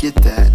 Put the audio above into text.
get that.